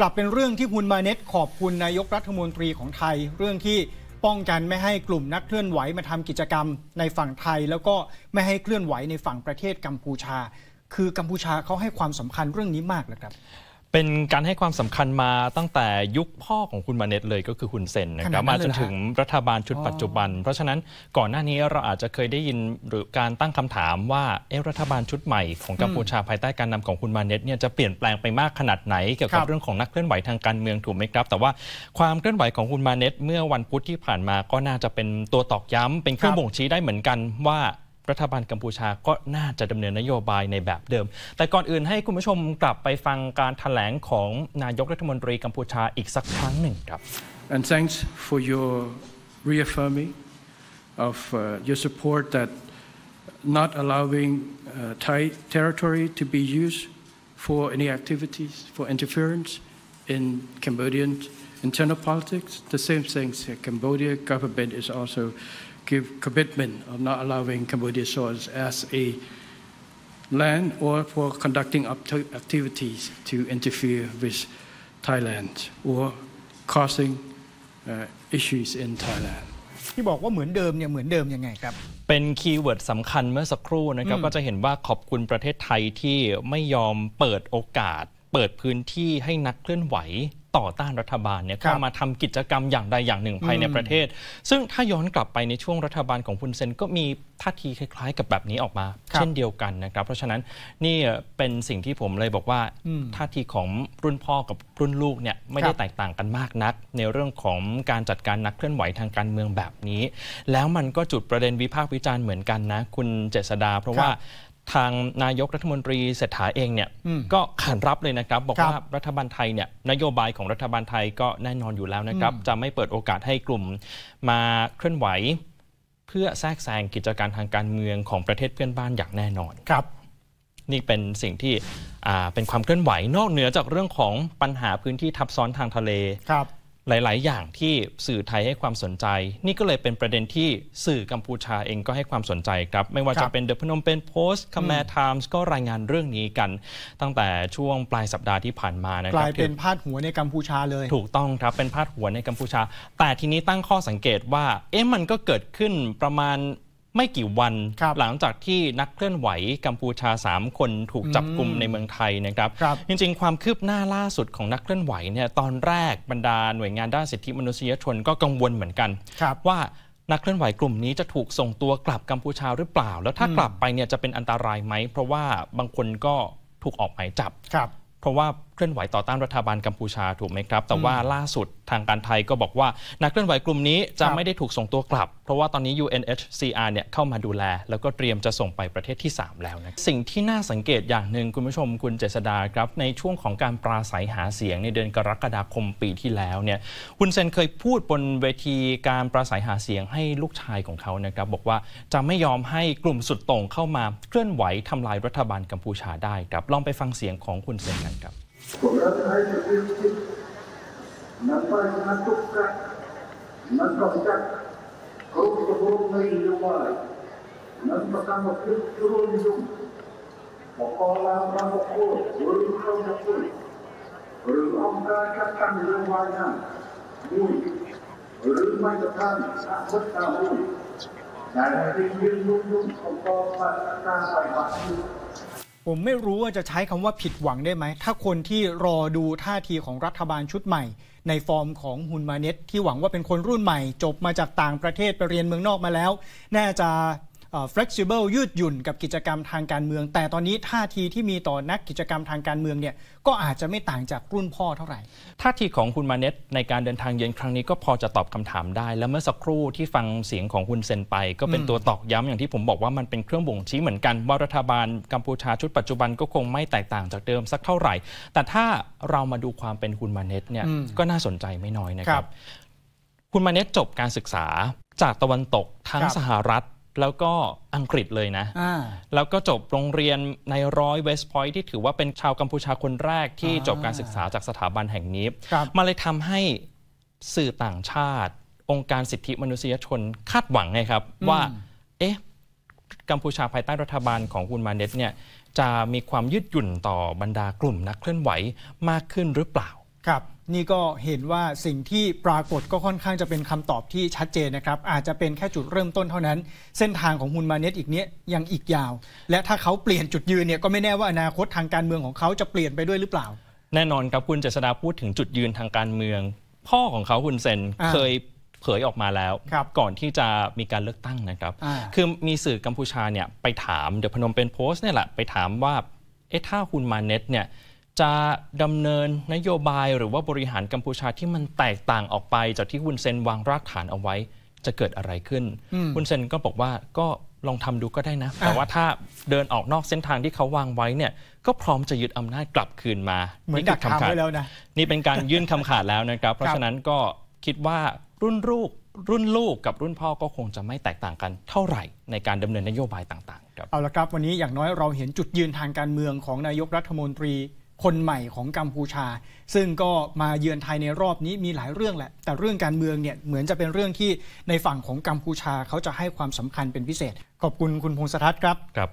กลับเป็นเรื่องที่คุณมาเน็ตขอบคุณนายกรัฐมนตรีของไทย เรื่องที่ป้องกันไม่ให้กลุ่มนักเคลื่อนไหวมาทำกิจกรรมในฝั่งไทย แล้วก็ไม่ให้เคลื่อนไหวในฝั่งประเทศกัมพูชา คือกัมพูชาเขาให้ความสำคัญเรื่องนี้มากเลยครับ เป็นการให้ความสำคัญมาตั้งแต่ยุคพ่อของคุณมาเน็ตเลยก็คือคุณเซนนะครับมาจนถึงรัฐบาลชุดปัจจุบัน เพราะฉะนั้นก่อนหน้านี้เราอาจจะเคยได้ยินหรือการตั้งคำถามว่าเอรัฐบาลชุดใหม่ของกัมพูชาภายใต้การนำของคุณมาเน็ตเนี่ยจะเปลี่ยนแปลงไปมากขนาดไหนเกี่ยวกับเรื่องของนักเคลื่อนไหวทางการเมืองถูกไหมครับ แต่ว่าความเคลื่อนไหวของคุณมาเน็ตเมื่อวันพุธที่ผ่านมาก็น่าจะเป็นตัวตอกย้ำเป็นเครื่องบ่งชี้ได้เหมือนกันว่า รัฐบาลกัมพูชาก็น่าจะดำเนินนโยบายในแบบเดิม แต่ก่อนอื่นให้คุณผู้ชมกลับไปฟังการถแถลงของนายกรัฐมนตรีกัมพูชาอีกสักครั้งหนึ่งครับ And thanks for your reaffirming of uh, your support that not allowing uh, Thai territory to be used for any activities, for interference in Cambodian internal politics. The same thing, the Cambodia government is also give commitment of not allowing Cambodia source as a land or for conducting activities to interfere with Thailand or causing uh, issues in Thailand. ที่บอกว่าเหมือนเดิมเนี่ยเหมือนเดิมยังไงครับ เป็นคีย์เวิร์ดสำคัญเมื่อสักครู่นะครับก็จะเห็นว่าขอบคุณประเทศไทยที่ไม่ยอมเปิดโอกาส เปิดพื้นที่ให้นักเคลื่อนไหว ต่อต้านรัฐบาลเนี่ยเข้ามาทำกิจกรรมอย่างใดอย่างหนึ่งภายในประเทศ ซึ่งถ้าย้อนกลับไปในช่วงรัฐบาลของคุณเซนก็มีท่าทีคล้าย ๆ กับแบบนี้ออกมา เช่นเดียวกันนะครับ เพราะฉะนั้นนี่เป็นสิ่งที่ผมเลยบอกว่าท่าทีของรุ่นพ่อกับรุ่นลูกเนี่ยไม่ได้แตกต่างกันมากนัก ในเรื่องของการจัดการนักเคลื่อนไหวทางการเมืองแบบนี้ แล้วมันก็จุดประเด็นวิพากษ์วิจารณ์เหมือนกันนะ คุณเจษดาเพราะว่า ทางนายกรัฐมนตรีเศรษฐาเองเนี่ยก็ขานรับเลยนะครับ บอกว่ารัฐบาลไทยเนี่ยนโยบายของรัฐบาลไทยก็แน่นอนอยู่แล้วนะครับ จะไม่เปิดโอกาสให้กลุ่มมาเคลื่อนไหว เพื่อแทรกแซงกิจการทางการเมืองของประเทศเพื่อนบ้านอย่างแน่นอนครับ นี่เป็นสิ่งที่เป็นความเคลื่อนไหวนอกเหนือจากเรื่องของปัญหาพื้นที่ทับซ้อนทางทะเลครับ หลาย ๆ อย่างที่สื่อไทยให้ความสนใจ นี่ก็เลยเป็นประเด็นที่สื่อกัมพูชาเองก็ให้ความสนใจครับ ไม่ว่าจะเป็น The Phnom Penh Post Khmer Times ก็รายงานเรื่องนี้กัน ตั้งแต่ช่วงปลายสัปดาห์ที่ผ่านมานะครับกลายเป็นพาดหัวในกัมพูชาเลย ถูกต้องครับเป็นพาดหัวในกัมพูชา แต่ทีนี้ตั้งข้อสังเกตว่าเอ๊ะมันก็เกิดขึ้นประมาณ ไม่กี่วันหลังจากที่นักเคลื่อนไหวกัมพูชา 3 คนถูกจับกลุ่มในเมืองไทยนะครับ ครับจริง ๆ ความคืบหน้าล่าสุดของนักเคลื่อนไหวเนี่ยตอนแรกบรรดาหน่วยงานด้านสิทธิมนุษยชนก็กังวลเหมือนกัน ว่านักเคลื่อนไหวกลุ่มนี้จะถูกส่งตัวกลับกัมพูชาหรือเปล่า แล้วถ้ากลับไปเนี่ยจะเป็นอันตรายไหม เพราะว่าบางคนก็ถูกออกหมายจับ เพราะว่า เคลื่อนไหวต่อต้านรัฐบาลกัมพูชาถูกไหมครับ แต่ว่าล่าสุดทางการไทยก็บอกว่า นักเคลื่อนไหวกลุ่มนี้จะไม่ได้ถูกส่งตัวกลับ เพราะว่าตอนนี้ UNHCR เนี่ยเข้ามาดูแล แล้วก็เตรียมจะส่งไปประเทศที่ 3 แล้วนะสิ่งที่น่าสังเกตอย่างหนึ่งคุณผู้ชมคุณเจษดาครับในช่วงของการปราศัยหาเสียงในเดือนกรกฎาคมปีที่แล้วเนี่ยคุณเซนเคยพูดบนเวทีการปราศัยหาเสียงให้ลูกชายของเขานะครับบอกว่าจะไม่ยอมให้กลุ่มสุดโต่งเข้ามาเคลื่อนไหวทำลายรัฐบาลกัมพูชาได้ครับลองไปฟังเสียงของคุณเซนกันครับ Cobrando mais de 20, na página do CAC, na COSAC, como se for meio de uma área, na passamos pelo turismo, por colar para o corpo, por um cão de corpo, por um homem que está me levando, muito, ឬមកទៅតាមអពុទ្ធតាមមួយដែលជាយើងនោះនោះកំពុងបាត់ការបាយបាត់ ผมไม่รู้ว่าจะใช้คำว่าผิดหวังได้ไหม ถ้าคนที่รอดูท่าทีของรัฐบาลชุดใหม่ ในฟอร์มของฮุนมาเน็ตที่หวังว่าเป็นคนรุ่นใหม่ จบมาจากต่างประเทศไปเรียนเมืองนอกมาแล้ว น่าจะ flexible ยืดหยุ่นกับกิจกรรมทางการเมือง แต่ตอนนี้ท่าทีที่มีต่อนักกิจกรรมทางการเมืองเนี่ยก็อาจจะไม่ต่างจากรุ่นพ่อเท่าไหร่ท่าทีของคุณมาเน็ตในการเดินทางเยือนครั้งนี้ก็พอจะตอบคำถามได้ แล้วเมื่อสักครู่ที่ฟังเสียงของคุณเซนไป ก็เป็นตัวตอกย้ำอย่างที่ผมบอกว่ามันเป็นเครื่องบ่งชี้เหมือนกันว่ารัฐบาลกัมพูชาชุดปัจจุบันก็คงไม่แตกต่างจากเดิมสักเท่าไหร่ แต่ถ้าเรามาดูความเป็นคุณมาเน็ตเนี่ยก็น่าสนใจไม่น้อยนะครับ คุณมาเน็ตจบการศึกษาจากตะวันตกทั้งสหรัฐ แล้วก็อังกฤษเลยนะ แล้วก็จบโรงเรียนในร้อยเวสต์พอยท์ที่ถือว่าเป็นชาวกัมพูชาคนแรกที่จบการศึกษาจากสถาบันแห่งนี้ มาเลยทำให้สื่อต่างชาติ องค์การสิทธิมนุษยชนคาดหวังไงครับ ว่าเอ๊ะกัมพูชาภายใต้รัฐบาลของคุณมาเนตเนี่ยจะมีความยืดหยุ่นต่อบรรดากลุ่มนักเคลื่อนไหวมากขึ้นหรือเปล่าครับ นี่ก็เห็นว่าสิ่งที่ปรากฏก็ค่อนข้างจะเป็นคำตอบที่ชัดเจนนะครับ อาจจะเป็นแค่จุดเริ่มต้นเท่านั้น เส้นทางของฮุนมาเน็ตอีกเนี้ยยังอีกยาว และถ้าเขาเปลี่ยนจุดยืนเนี่ยก็ไม่แน่ว่าอนาคตทางการเมืองของเขาจะเปลี่ยนไปด้วยหรือเปล่า แน่นอนครับคุณเจษดาพูดถึงจุดยืนทางการเมือง พ่อของเขาคุณเซนอ่าเคยเผยออกมาแล้วครับก่อนที่จะมีการเลือกตั้งนะครับอ่าคือมีสื่อกัมพูชาเนี่ยไปถามเดี๋ยวพนมเป็นโพสต์เนี่ยแหละไปถามว่าเอ๊ะถ้าคุณมาเน็ตเนี่ย จะดำเนินนโยบายหรือว่าบริหารกัมพูชาที่มันแตกต่างออกไป จากที่คุณเซนวางรากฐานเอาไว้ จะเกิดอะไรขึ้นอืมคุณเซนก็บอกว่าก็ลองทำดูก็ได้นะ แต่ว่าถ้าเดินออกนอกเส้นทางที่เขาวางไว้เนี่ย ก็พร้อมจะยึดอำนาจกลับคืนมาเหมือนคืดักทางคำขาดไว้แล้วนะนี่เป็นการยื่นคำขาดแล้วนะครับ เพราะฉะนั้นก็คิดว่ารุ่นลูกรุ่นลูกกับรุ่นพ่อก็คงจะไม่แตกต่างกันเท่าไหร่ในการดำเนินนโยบายต่างๆครับเอาละครับวันนี้อย่างน้อยเราเห็นจุดยืนทางการเมืองของนายกรัฐมนตรี คนใหม่ของกัมพูชา ซึ่งก็มาเยือนไทยในรอบนี้มีหลายเรื่องแหละ แต่เรื่องการเมืองเนี่ยเหมือนจะเป็นเรื่องที่ในฝั่งของกัมพูชาเขาจะให้ความสำคัญเป็นพิเศษ ขอบคุณคุณพงศธรครับครับ